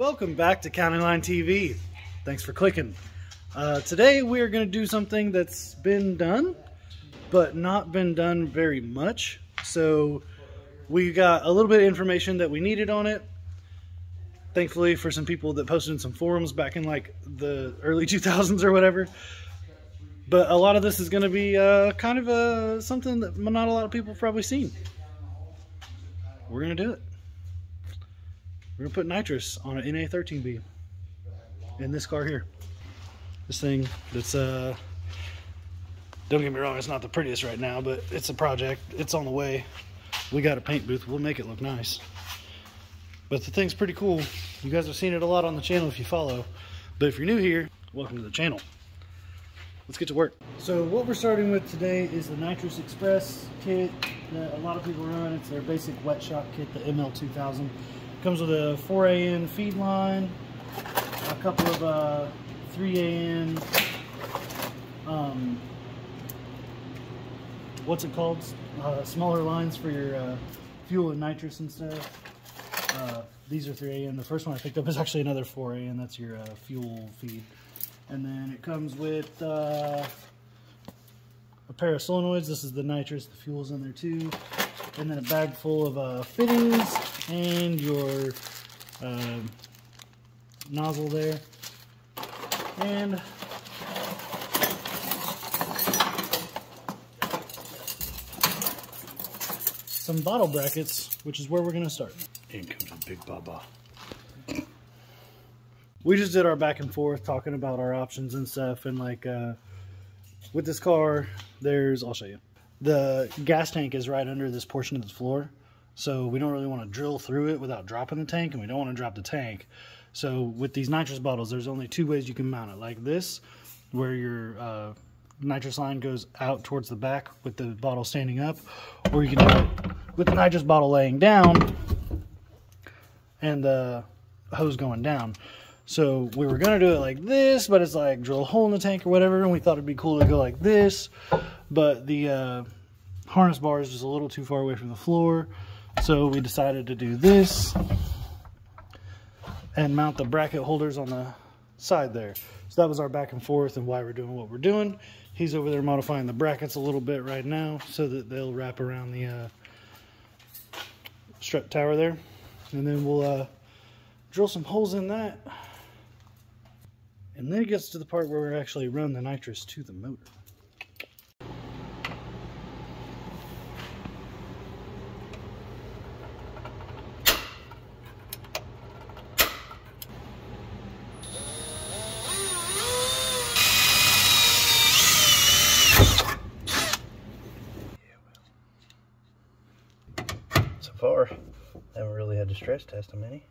Welcome back to County Line TV. Thanks for clicking. Uh, today we are going to do something that's been done, but not been done very much. So we got a little bit of information that we needed on it. Thankfully for some people that posted in some forums back in like the early 2000s or whatever. But a lot of this is going to be uh, kind of uh, something that not a lot of people have probably seen. We're going to do it. We're gonna put nitrous on an NA13B in this car here. This thing that's uh don't get me wrong, it's not the prettiest right now, but it's a project. It's on the way. We got a paint booth. We'll make it look nice. But the thing's pretty cool. You guys have seen it a lot on the channel if you follow. But if you're new here, welcome to the channel. Let's get to work. So what we're starting with today is the Nitrous Express kit that a lot of people run. It's their basic wet shop kit, the ML2000. Comes with a 4AN feed line, a couple of uh, 3AN, um, what's it called? Uh, smaller lines for your uh, fuel and nitrous and stuff. Uh, these are 3AN. The first one I picked up is actually another 4AN. That's your uh, fuel feed. And then it comes with uh, a pair of solenoids. This is the nitrous. The fuel's in there too and then a bag full of uh, fittings and your uh, nozzle there. And some bottle brackets which is where we're going to start. In comes a big baba. We just did our back and forth talking about our options and stuff and like uh, with this car there's i'll show you the gas tank is right under this portion of the floor. So we don't really want to drill through it without dropping the tank and we don't want to drop the tank. So with these nitrous bottles, there's only two ways you can mount it. Like this, where your uh, nitrous line goes out towards the back with the bottle standing up. Or you can do it with the nitrous bottle laying down and the hose going down. So we were to do it like this, but it's like drill a hole in the tank or whatever. And we thought it'd be cool to go like this but the uh, harness bar is just a little too far away from the floor. So we decided to do this and mount the bracket holders on the side there. So that was our back and forth and why we're doing what we're doing. He's over there modifying the brackets a little bit right now so that they'll wrap around the uh, strut tower there. And then we'll uh, drill some holes in that. And then it gets to the part where we actually run the nitrous to the motor. So far. Haven't really had to stress test them any.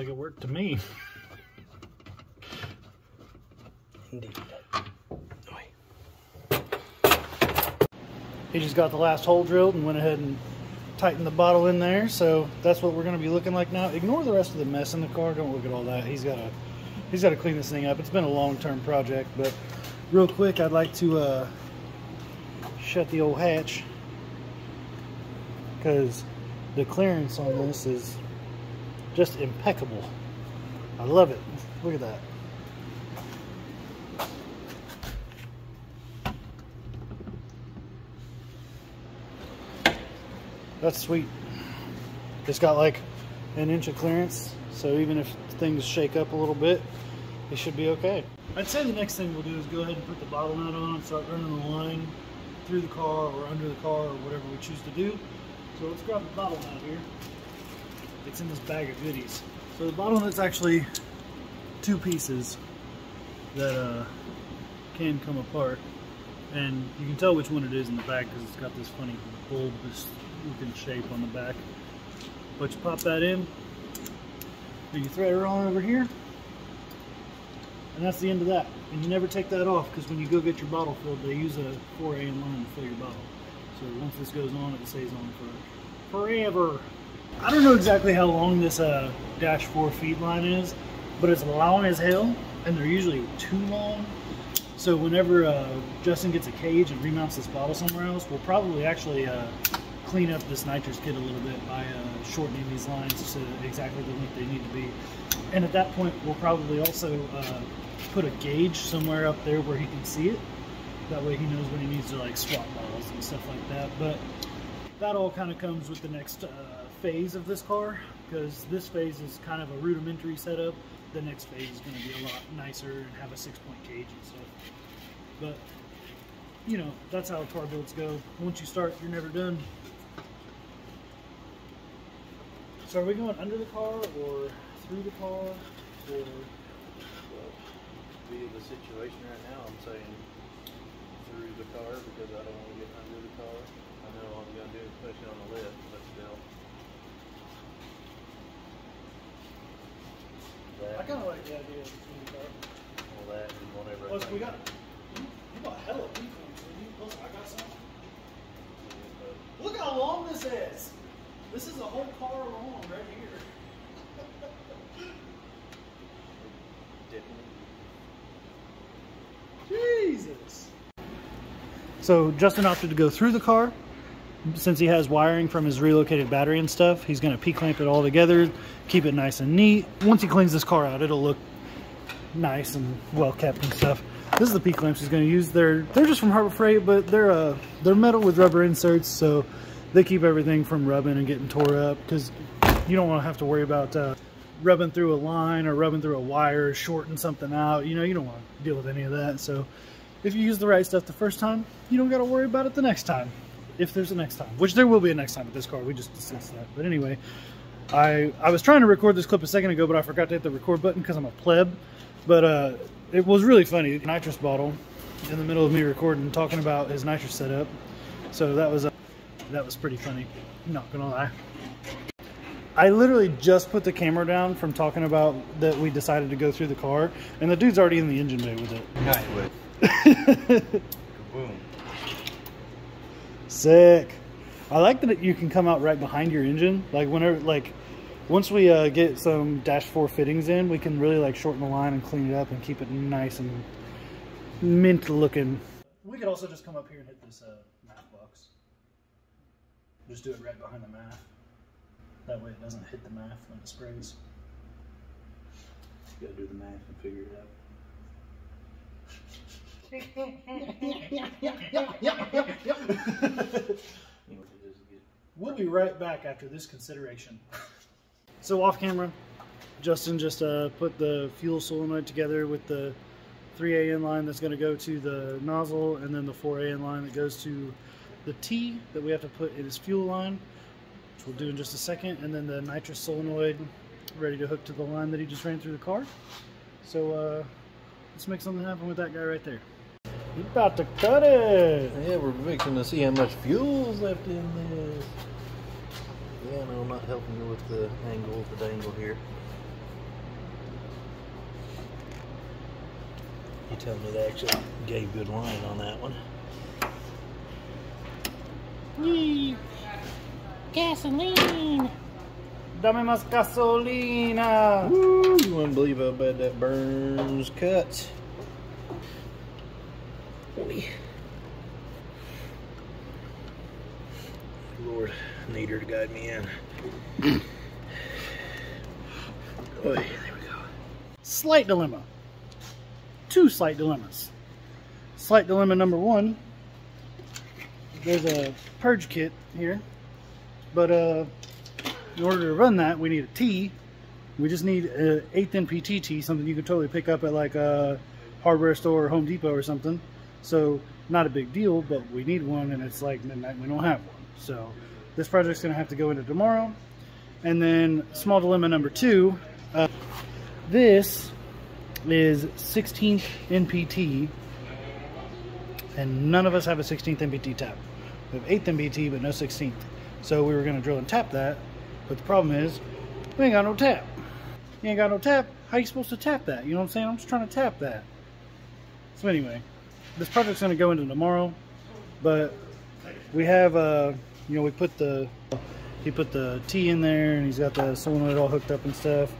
Like it worked to me. Indeed. He just got the last hole drilled and went ahead and tightened the bottle in there. So that's what we're going to be looking like now. Ignore the rest of the mess in the car. Don't look at all that. He's got to he's got to clean this thing up. It's been a long-term project, but real quick, I'd like to uh, shut the old hatch because the clearance on this is just impeccable. I love it. Look at that. That's sweet. It's got like an inch of clearance, so even if things shake up a little bit, it should be okay. I'd say the next thing we'll do is go ahead and put the bottle nut on and start running the line through the car or under the car or whatever we choose to do. So let's grab the bottle nut here. It's in this bag of goodies. So the bottle nut's actually two pieces that uh, can come apart. And you can tell which one it is in the back because it's got this funny bulbous looking shape on the back. But you pop that in, and you thread it on over here, and that's the end of that. And you never take that off because when you go get your bottle filled, they use a 4AN line to fill your bottle. So once this goes on, it stays on for forever. I don't know exactly how long this uh, Dash 4 feed line is, but it's long as hell, and they're usually too long. So whenever uh, Justin gets a cage and remounts this bottle somewhere else, we'll probably actually uh, clean up this nitrous kit a little bit by uh, shortening these lines to exactly the length they need to be. And at that point, we'll probably also uh, put a gauge somewhere up there where he can see it. That way he knows when he needs to like swap bottles and stuff like that. But that all kind of comes with the next uh, phase of this car because this phase is kind of a rudimentary setup. The next phase is going to be a lot nicer and have a six point cage and stuff. But, you know, that's how car builds go. Once you start, you're never done. So are we going under the car or through the car or Be the situation right now, I'm saying through the car because I don't want to get under the car. I know all I'm gonna do, especially on the lift, but still. I kind of like the idea of the car. well, that and whatever. Plus, we got you, you bought hella weekends, didn't you? Plus, I got some. Look how long this is. This is a whole car long right here. Jesus. So Justin opted to go through the car. Since he has wiring from his relocated battery and stuff, he's going to P-clamp it all together, keep it nice and neat. Once he cleans this car out, it'll look nice and well kept and stuff. This is the P-clamps he's going to use. They're they're just from Harbor Freight, but they're uh they're metal with rubber inserts, so they keep everything from rubbing and getting tore up because you don't want to have to worry about uh, rubbing through a line or rubbing through a wire, shorting something out. You know, you don't want to deal with any of that. So if you use the right stuff the first time, you don't got to worry about it the next time. If there's a next time, which there will be a next time with this car, we just discussed that. But anyway, I I was trying to record this clip a second ago, but I forgot to hit the record button because I'm a pleb. But uh, it was really funny. Nitrous bottle in the middle of me recording, talking about his nitrous setup. So that was uh, that was pretty funny. Not gonna lie. I literally just put the camera down from talking about that we decided to go through the car, and the dude's already in the engine bay with it. Night with. Kaboom. Sick. I like that you can come out right behind your engine. Like whenever, like once we uh, get some dash four fittings in, we can really like shorten the line and clean it up and keep it nice and mint looking. We could also just come up here and hit this uh, math box. Just do it right behind the math. That way it doesn't hit the math when it sprays. You gotta do the math and figure it out. You know, to just get We'll be right back after this consideration. So off camera, Justin just uh, put the fuel solenoid together with the 3AN line that's going to go to the nozzle and then the 4AN line that goes to the T that we have to put in his fuel line, which we'll do in just a second, and then the nitrous solenoid ready to hook to the line that he just ran through the car. So uh, let's make something happen with that guy right there. He's about to cut it. Yeah, we're fixing to see how much fuel's left in this. Yeah, no, I'm not helping you with the angle, the dangle here. You tell me they actually gave good line on that one. Yee. Gasoline. Dame más gasolina. Woo, you wouldn't believe how bad that burns cuts. Boy. Lord, need her to guide me in. Boy, there we go. Slight dilemma. Two slight dilemmas. Slight dilemma number one. There's a purge kit here, but uh, in order to run that, we need a T. We just need an eighth NPT T, something you can totally pick up at like a hardware store or Home Depot or something. So not a big deal, but we need one, and it's like midnight. We don't have one, so this project's gonna have to go into tomorrow. And then small dilemma number two. Uh, this is 16th NPT, and none of us have a 16th NPT tap. We have 8th NPT, but no 16th. So we were going to drill and tap that, but the problem is we ain't got no tap. You ain't got no tap. How you supposed to tap that? You know what I'm saying? I'm just trying to tap that. So anyway, this project's going to go into tomorrow, but we have, uh, you know, we put the he put the T in there, and he's got the solenoid all hooked up and stuff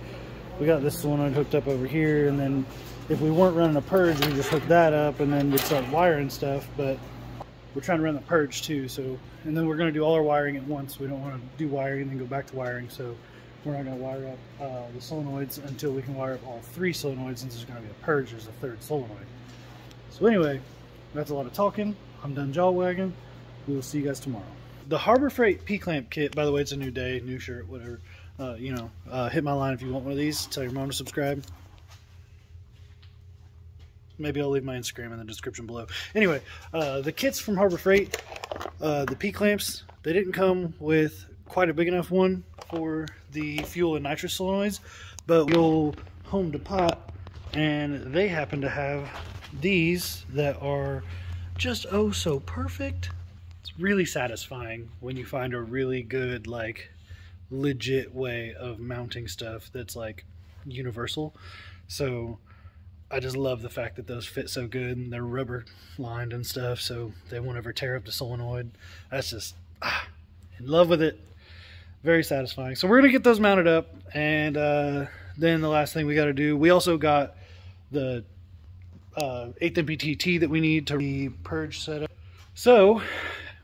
we got this solenoid hooked up over here and then if we weren't running a purge, we just hook that up and then we'd start wiring stuff. But we're trying to run the purge too. So, and then we're going to do all our wiring at once. We don't want to do wiring and then go back to wiring. So we're not going to wire up uh, the solenoids until we can wire up all three solenoids since there's going to be a purge There's a third solenoid. So anyway, that's a lot of talking. I'm done jaw wagging. We will see you guys tomorrow. The Harbor Freight P-clamp kit, by the way, it's a new day, new shirt, whatever. Uh, you know, uh, hit my line if you want one of these. Tell your mom to subscribe. Maybe I'll leave my Instagram in the description below. Anyway, uh, the kits from Harbor Freight, uh, the P-clamps, they didn't come with quite a big enough one for the fuel and nitrous solenoids, but we'll home to pot, and they happen to have these that are just oh so perfect. It's really satisfying when you find a really good, like, legit way of mounting stuff that's like universal. So I just love the fact that those fit so good and they're rubber lined and stuff, so they won't ever tear up the solenoid. That's just ah, in love with it. Very satisfying. So we're gonna get those mounted up, and uh, then the last thing we got to do, we also got the uh, 8th NPT that we need to be purge setup. So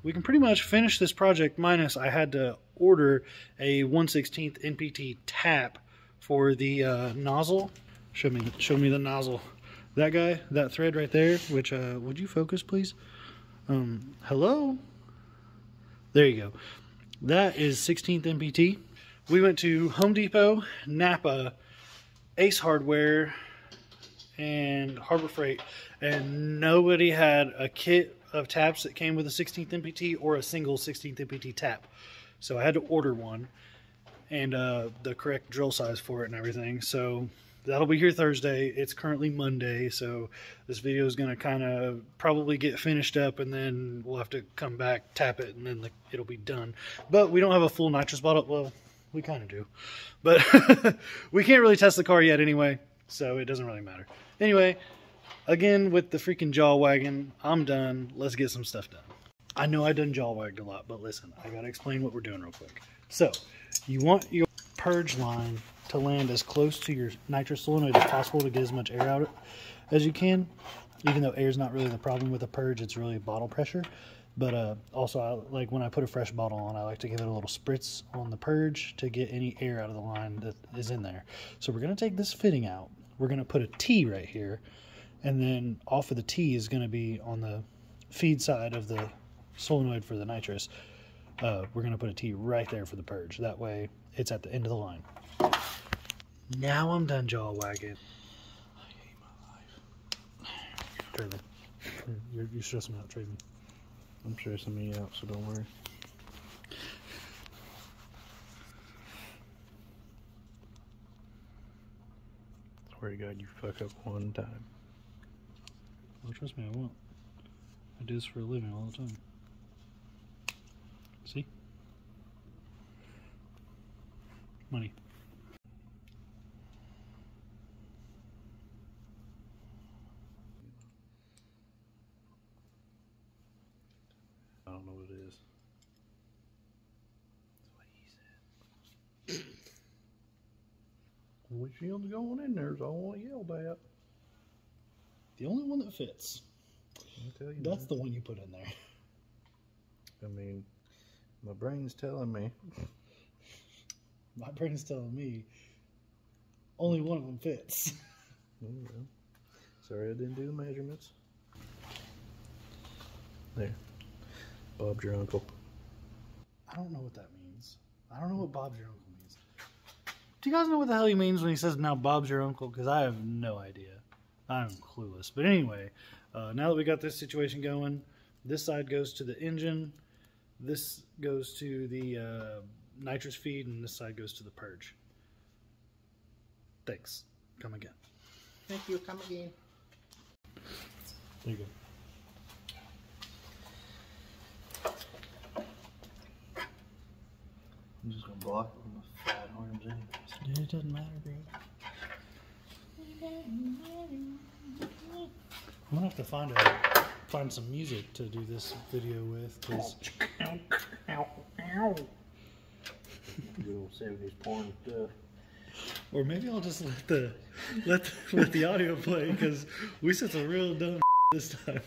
we can pretty much finish this project minus I had to order a 116th NPT tap for the uh, nozzle Show me, show me the nozzle. That guy, that thread right there, which, uh, would you focus, please? Um, hello? There you go. That is 16th NPT. We went to Home Depot, Napa, Ace Hardware, and Harbor Freight, and nobody had a kit of taps that came with a 16th NPT or a single 16th NPT tap. So I had to order one and uh, the correct drill size for it and everything. So that'll be here Thursday. It's currently Monday, so this video is going to kind of probably get finished up and then we'll have to come back, tap it, and then the, it'll be done. But we don't have a full nitrous bottle. Well, we kind of do. But we can't really test the car yet anyway, so it doesn't really matter. Anyway, again, with the freaking jaw wagging, I'm done. Let's get some stuff done. I know I've done jaw wagged a lot, but listen, I got to explain what we're doing real quick. So, you want your purge line to land as close to your nitrous solenoid as possible to get as much air out as you can. Even though air is not really the problem with a purge, it's really bottle pressure. But uh, also, I, like when I put a fresh bottle on, I like to give it a little spritz on the purge to get any air out of the line that is in there. So we're to take this fitting out. We're going to put a T right here. And then off of the T is going to be on the feed side of the solenoid for the nitrous. Uh, we're going to put a T right there for the purge. That way it's at the end of the line. Now I'm done jaw wagging. I hate my life. Trayvon, you're, you're stressing me out, Trayvon. I'm stressing me out, so don't worry. Swear to God, you fuck up one time. Well, trust me, I won't. I do this for a living all the time. See? Money. I don't know what it is. That's what he said. Which shield's going in there all I want to yell at. The only one that fits. That's man. the one you put in there. I mean, my brain's telling me. My brain's telling me only one of them fits. Oh, well. Sorry I didn't do the measurements. There. Bob's your uncle. I don't know what that means. I don't know what Bob's your uncle. Do you guys know what the hell he means when he says now Bob's your uncle? Because I have no idea. I'm clueless. But anyway, uh, now that we got this situation going, this side goes to the engine, this goes to the uh, nitrous feed, and this side goes to the purge. Thanks. Come again. Thank you. Come again. There you go. I'm just gonna block it with my fat arms anyways. It doesn't matter, bro. I'm gonna have to find a find some music to do this video with, cause Good old 70s porn stuff. Or maybe I'll just let the let the, let the audio play because we said some real dumb this time.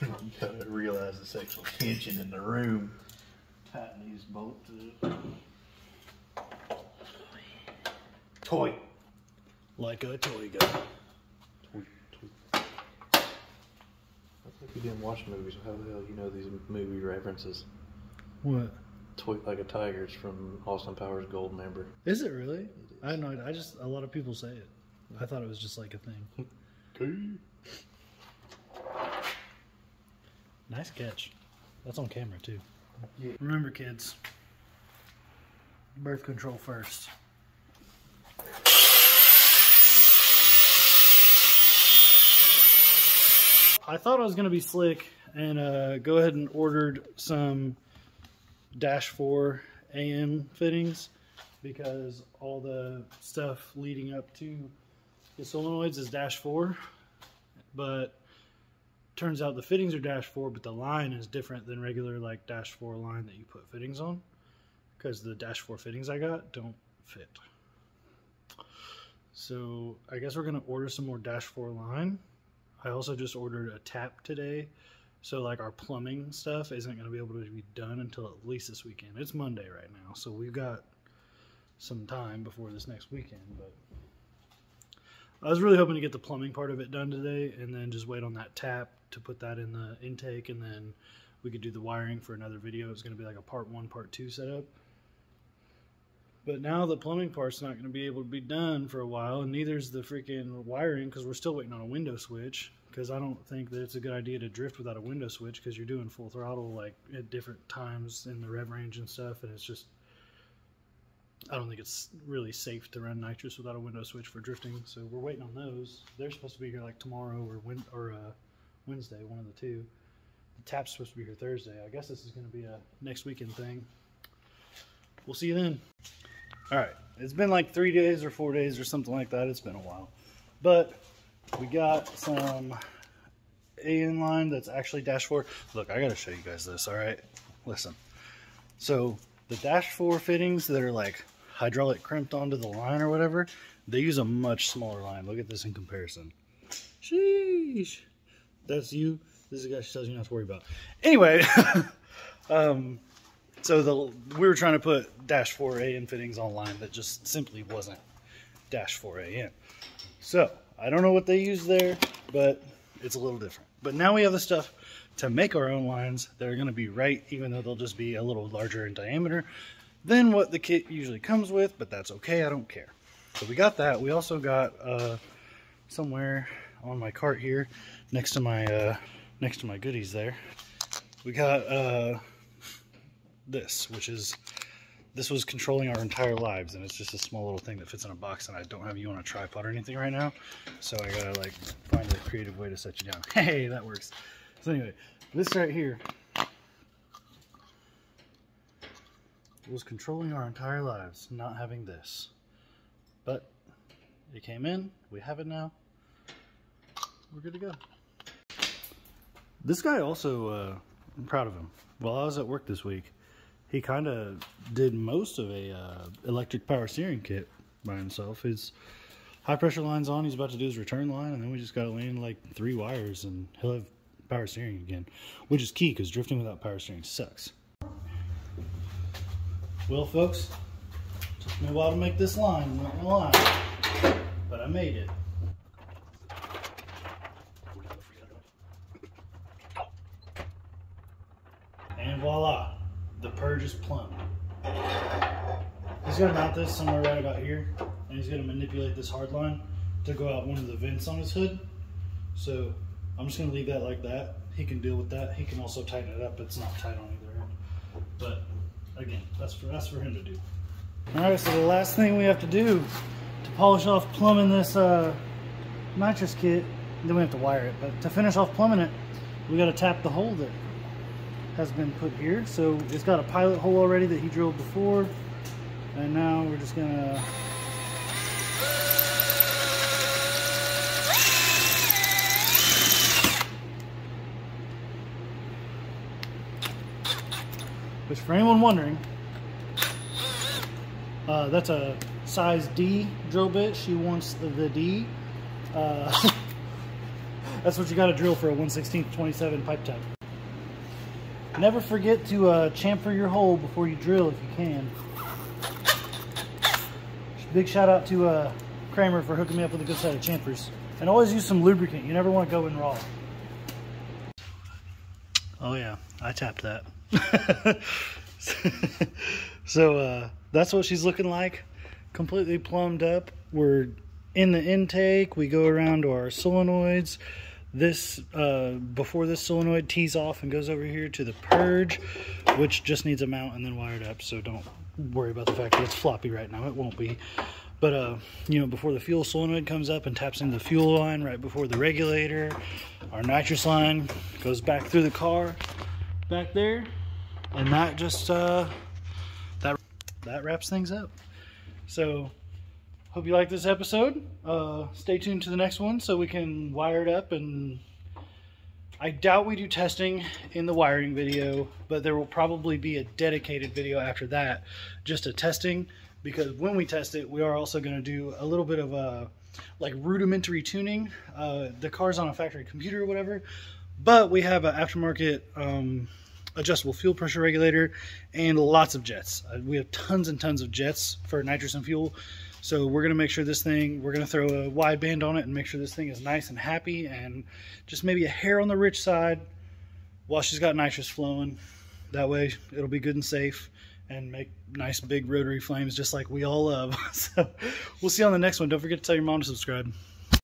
You gotta realize the sexual tension in the room. Tighten these bolts up. Toy. Like a toy gun. Toy, toy. That's like you didn't watch movies. How the hell you know these movie references? What Toy like a tiger. It's from Austin Powers Goldmember. is it really? I had no idea. I just a lot of people say it. I thought it was just like a thing. Okay. Nice catch. That's on camera too. Yeah. Remember, kids. Birth control first. I thought I was gonna be slick and uh, go ahead and ordered some Dash 4 AN fittings because all the stuff leading up to the solenoids is Dash 4, but turns out the fittings are dash 4 but the line is different than regular like dash 4 line that you put fittings on because the dash 4 fittings i got don't fit. So i guess we're going to order some more dash 4 line i also just ordered a tap today so like our plumbing stuff isn't going to be able to be done until at least this weekend it's monday right now so we've got some time before this next weekend but I was really hoping to get the plumbing part of it done today and then just wait on that tap to put that in the intake and then we could do the wiring for another video. It's going to be like a part one, part two setup. But now the plumbing part's not going to be able to be done for a while and neither's the freaking wiring because we're still waiting on a window switch because I don't think that it's a good idea to drift without a window switch because you're doing full throttle like at different times in the rev range and stuff and it's just I don't think it's really safe to run nitrous without a window switch for drifting. So we're waiting on those. They're supposed to be here like tomorrow or win- or uh, Wednesday, one of the two. The tap's supposed to be here Thursday. I guess this is going to be a next weekend thing. We'll see you then. All right, it's been like three days or four days or something like that. It's been a while, but we got some AN line that's actually dash four. Look, I got to show you guys this. All right, listen. So the dash four fittings that are like hydraulic crimped onto the line or whatever, they use a much smaller line. Look at this in comparison. Sheesh. That's you. This is a guy she tells you not to worry about. Anyway, um, so the we were trying to put dash 4AN fittings online that just simply wasn't dash 4AN. So I don't know what they use there, but it's a little different. But now we have the stuff to make our own lines that are going to be right, even though they'll just be a little larger in diameter than what the kit usually comes with, but that's okay, I don't care. So we got that. We also got uh, somewhere on my cart here, next to my uh, next to my goodies there, we got uh, this, which is this was controlling our entire lives, and it's just a small little thing that fits in a box, and I don't have you on a tripod or anything right now, so I gotta like find a creative way to set you down. Hey, that works. So anyway, this right here was controlling our entire lives, not having this. But it came in, we have it now, we're good to go. This guy also, uh, I'm proud of him. While I was at work this week, he kind of did most of a uh, electric power steering kit by himself. His high pressure line's on, he's about to do his return line, and then we just got to land like three wires and he'll have power steering again, which is key because drifting without power steering sucks. Well, folks, took me a while to make this line, I'm not gonna lie, but I made it. And voila, the purge is plumbed. He's gonna mount this somewhere right about here, and he's gonna manipulate this hard line to go out one of the vents on his hood. So I'm just gonna leave that like that. He can deal with that. He can also tighten it up. It's not tight on either end. But again, that's for that's for him to do. All right, so the last thing we have to do to polish off plumbing this uh, nitrous kit, then we have to wire it. But to finish off plumbing it, we got to tap the hole that has been put here. So it's got a pilot hole already that he drilled before, and now we're just gonna. Which, for anyone wondering, uh, that's a size D drill bit. She wants the, D. Uh, that's what you got to drill for a 116 27 pipe tap. Never forget to uh, chamfer your hole before you drill if you can. Big shout out to uh, Kramer for hooking me up with a good set of chamfers. And always use some lubricant. You never want to go in raw. Oh yeah, I tapped that. so uh, that's what she's looking like. Completely plumbed up. We're in the intake. We go around to our solenoids. This, uh, before this solenoid tees off and goes over here to the purge, which just needs a mount and then wired up. So don't worry about the fact that it's floppy right now. It won't be. But, uh, you know, before the fuel solenoid comes up and taps into the fuel line right before the regulator, our nitrous line goes back through the car back there. And that just, uh, that, that wraps things up. So, hope you like this episode. Uh, stay tuned to the next one so we can wire it up and I doubt we do testing in the wiring video, but there will probably be a dedicated video after that, just a testing, because when we test it, we are also going to do a little bit of a like rudimentary tuning. Uh, the car's on a factory computer or whatever, but we have an aftermarket um, adjustable fuel pressure regulator and lots of jets. Uh, we have tons and tons of jets for nitrous and fuel. So we're gonna make sure this thing, we're gonna throw a wide band on it and make sure this thing is nice and happy and just maybe a hair on the rich side while she's got nitrous flowing. That way it'll be good and safe and make nice big rotary flames just like we all love. so we'll see you on the next one. Don't forget to tell your mom to subscribe.